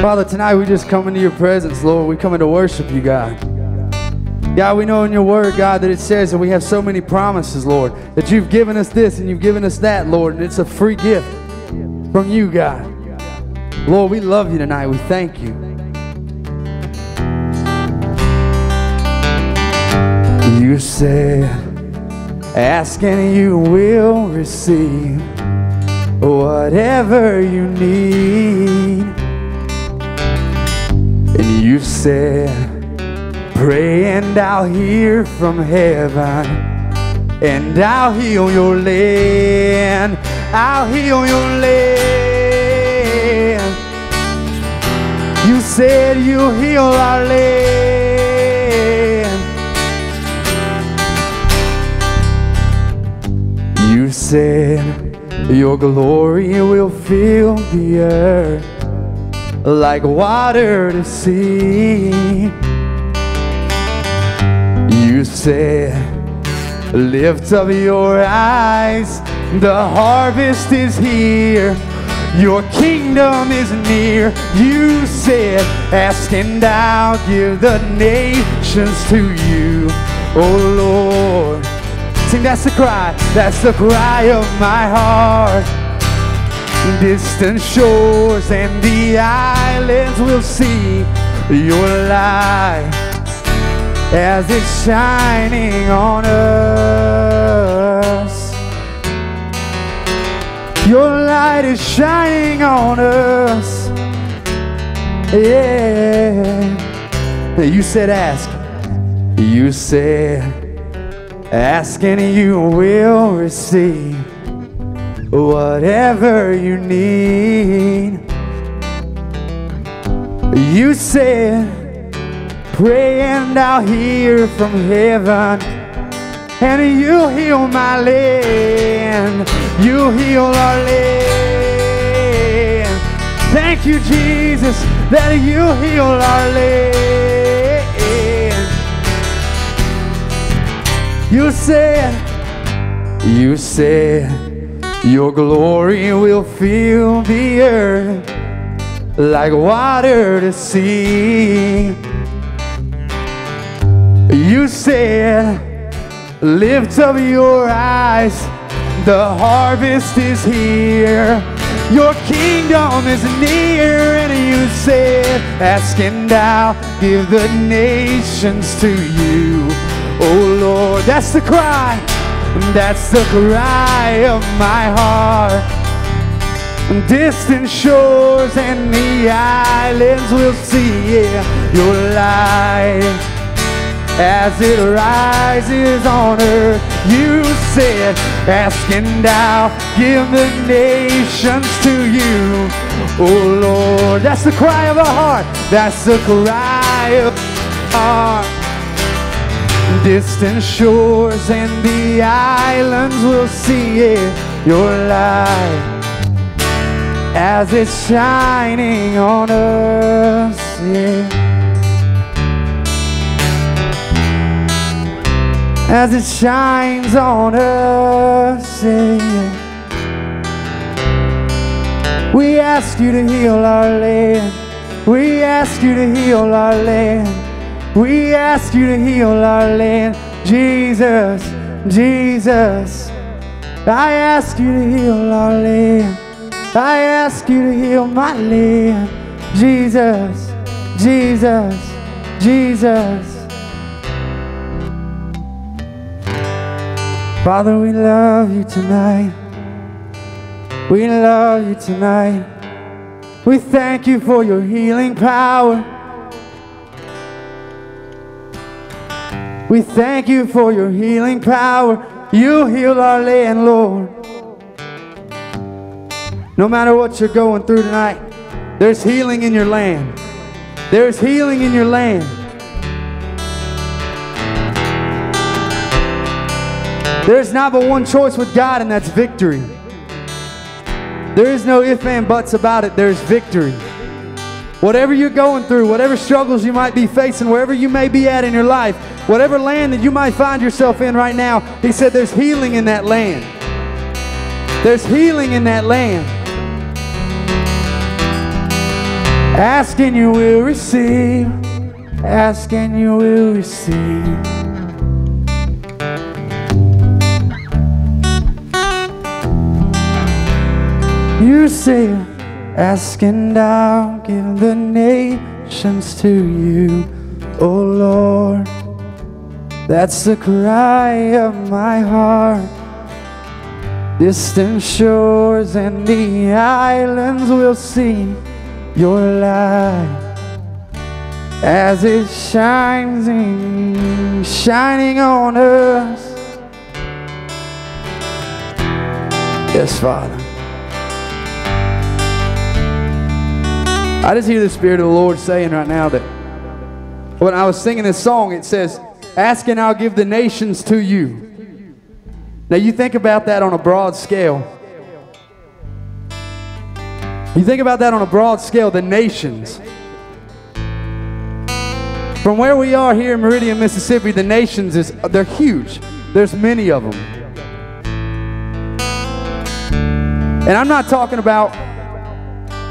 Father, tonight we just come into your presence, Lord. We come in to worship you, God. God, we know in your word, God, that it says that we have so many promises, Lord, that you've given us this and you've given us that, Lord, and it's a free gift from you, God. Lord, we love you tonight. We thank you. You said, ask and you will receive whatever you need. You said, pray and I'll hear from heaven. And I'll heal your land. I'll heal your land. You said you'll heal our land. You said your glory will fill the earth like water to see. You said, lift up your eyes, the harvest is here. Your kingdom is near. You said, ask and I'll give the nations to you, oh Lord. Sing, that's the cry, that's the cry of my heart. Distant shores and the islands will see your light as it's shining on us. Your light is shining on us. Yeah. You said ask. You said ask and you will receive whatever you need. You said Pray and I'll hear from heaven. And you heal my land. You heal our land. Thank you, Jesus, that you heal our land. You said, you said, your glory will fill the earth like water to see. You said, lift up your eyes, the harvest is here. Your kingdom is near, and you said, ask and I'll give the nations to you. Oh Lord, that's the cry, that's the cry of my heart. Distant shores and the islands will see your light as it rises on earth. You said, ask and I'll give the nations to you. Oh Lord, that's the cry of our heart. That's the cry of our heart. Distant shores and the islands will see it, your light as it's shining on us. Yeah. as it shines on us. Yeah. We ask you to heal our land. We ask you to heal our land. We ask you to heal our land. Jesus, Jesus. I ask you to heal our land. I ask you to heal my land. Jesus, Jesus, Jesus. Father, we love you tonight. We love you tonight. We thank you for your healing power. We thank you for your healing power. You healed our land, Lord. No matter what you're going through tonight, there's healing in your land. There's healing in your land. There's not but one choice with God, and that's victory. There is no if and buts about it. There's victory. Whatever you're going through, whatever struggles you might be facing, wherever you may be at in your life, whatever land that you might find yourself in right now, He said there's healing in that land. There's healing in that land. Ask and you will receive. Ask and you will receive. You say, Ask and I'll give the nations to you, oh Lord. That's the cry of my heart. Distant shores and the islands will see your light as it shines in, shining on us. Yes, Father. I just hear the Spirit of the Lord saying right now that when I was singing this song, it says, Ask and I'll give the nations to you. Now you think about that on a broad scale. You think about that on a broad scale, the nations. From where we are here in Meridian, Mississippi, the nations is they're huge. There's many of them. And I'm not talking about,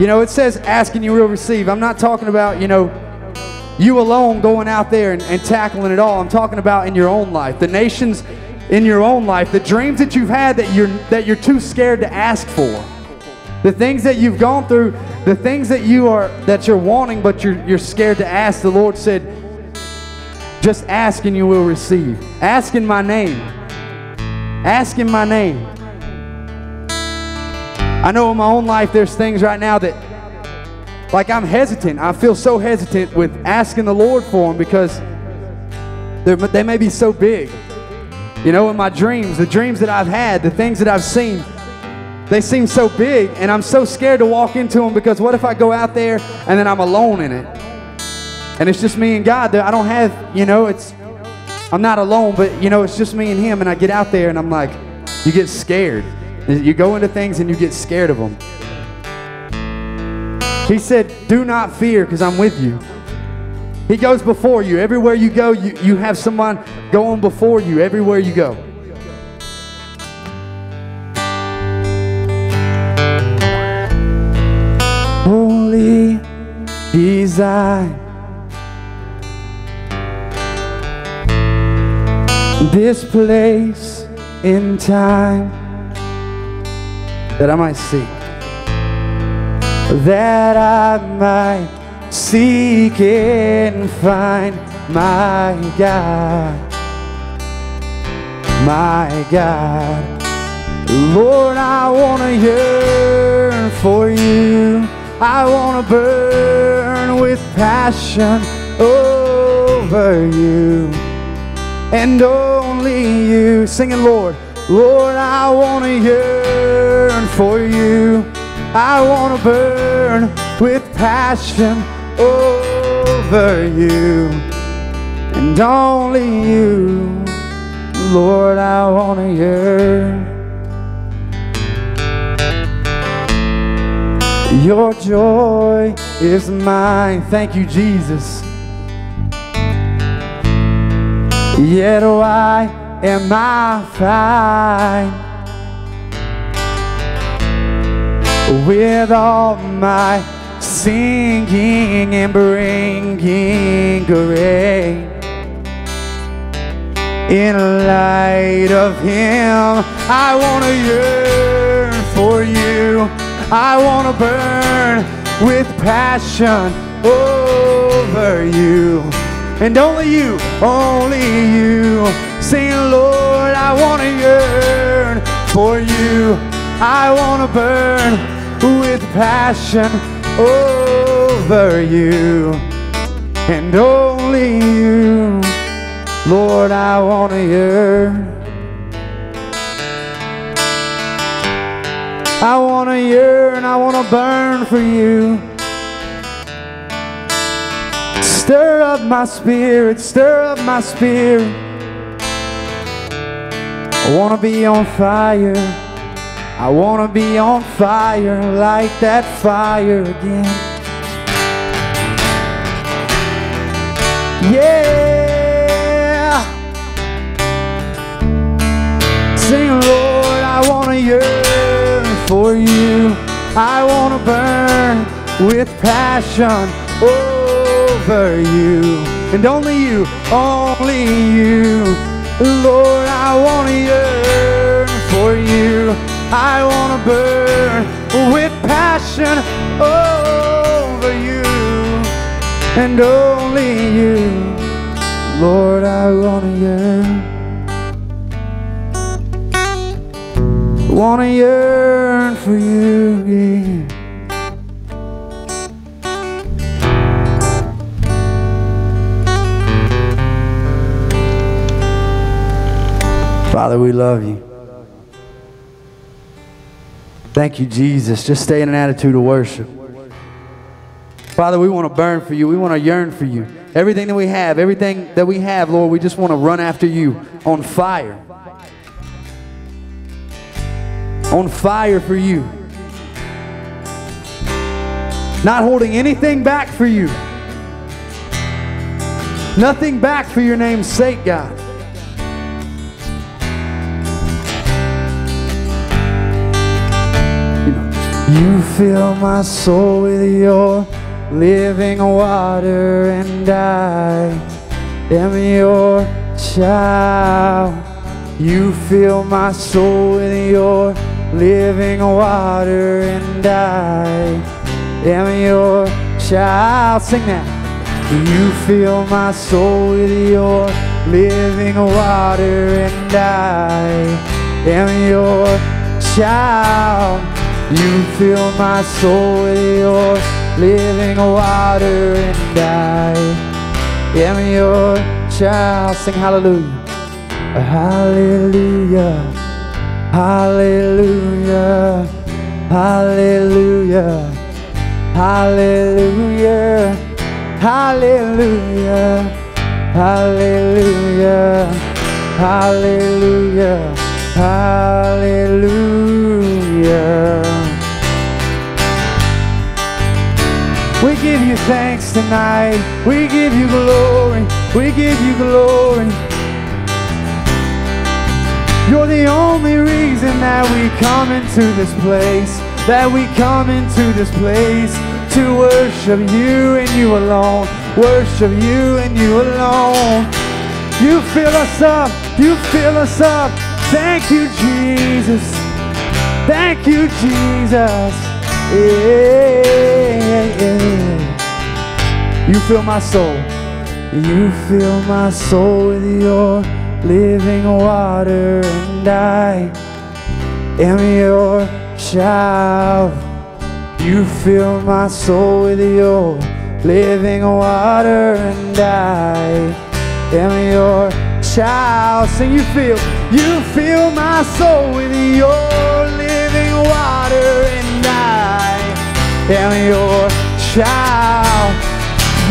you know, it says ask and you will receive. I'm not talking about, you know, you alone going out there and, and tackling it all. I'm talking about in your own life. The nations in your own life, the dreams that you've had that you're that you're too scared to ask for. The things that you've gone through, the things that you are that you're wanting but you're you're scared to ask. The Lord said, just ask and you will receive. Ask in my name. Ask in my name. I know in my own life there's things right now that like I'm hesitant. I feel so hesitant with asking the Lord for them because they may be so big. You know, in my dreams, the dreams that I've had, the things that I've seen, they seem so big, and I'm so scared to walk into them because what if I go out there and then I'm alone in it? And it's just me and God. I don't have, you know, it's, I'm not alone, but, you know, it's just me and Him, and I get out there and I'm like, you get scared. You go into things and you get scared of them. He said, Do not fear because I'm with you. He goes before you. Everywhere you go, you, you have someone going before you everywhere you go. Holy design. This place in time that I might seek, that I might seek and find my God, my God. Lord, I want to yearn for you. I want to burn with passion over you and only you. Singing, Lord, Lord, I want to yearn for you. I want to burn with passion over you and only you. Lord, I want to yearn. Your joy is mine. Thank you, Jesus. Yet why am I fine? With all my singing and bringing grace. In light of Him, I want to yearn for you. I want to burn with passion over you. And only you, only you. Sing, Lord, I want to yearn for you. I want to burn with passion over you and only you. Lord, I want to hear. I want to yearn, I want to burn for you. Stir up my spirit, stir up my spirit. I want to be on fire. I wanna be on fire, light that fire again. Yeah. Sing, Lord, I wanna yearn for you. I wanna burn with passion over you. And only you, only you. Lord, I want to yearn for you. I want to burn with passion over you. And only you. Lord, I want to yearn. Want to yearn for you again. Father, we love you. Thank you, Jesus. Just stay in an attitude of worship. Father, we want to burn for you. We want to yearn for you. Everything that we have, everything that we have, Lord, we just want to run after you on fire. On fire for you. Not holding anything back for you. Nothing back for your name's sake, God. You fill my soul with your living water, and I am your child. You fill my soul with your living water, and I am your child. Sing that. You fill my soul with your living water, and I am your child. You fill my soul with your living water, and I am your child. Sing hallelujah. Hallelujah. Hallelujah. Hallelujah. Hallelujah. Hallelujah. Hallelujah. Hallelujah. Hallelujah. We give you thanks tonight. We give you glory. We give you glory. You're the only reason that we come into this place. That we come into this place to worship you and you alone. Worship you and you alone. You fill us up. You fill us up. Thank you, Jesus. Thank you, Jesus. Yeah, You fill my soul. You fill my soul with your living water, and I am your child. You fill my soul with your living water, and I am your child. Sing, you feel, you fill my soul with your living water, am your child.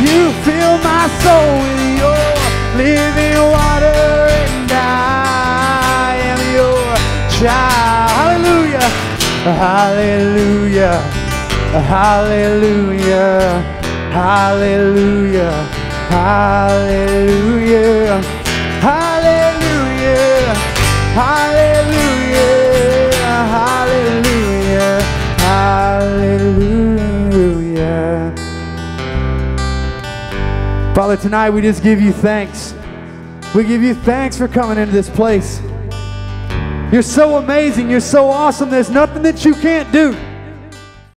You fill my soul with your living water, and I am your child. Hallelujah, hallelujah, hallelujah, hallelujah, hallelujah, Father, tonight we just give you thanks. We give you thanks for coming into this place. You're so amazing. You're so awesome. There's nothing that you can't do.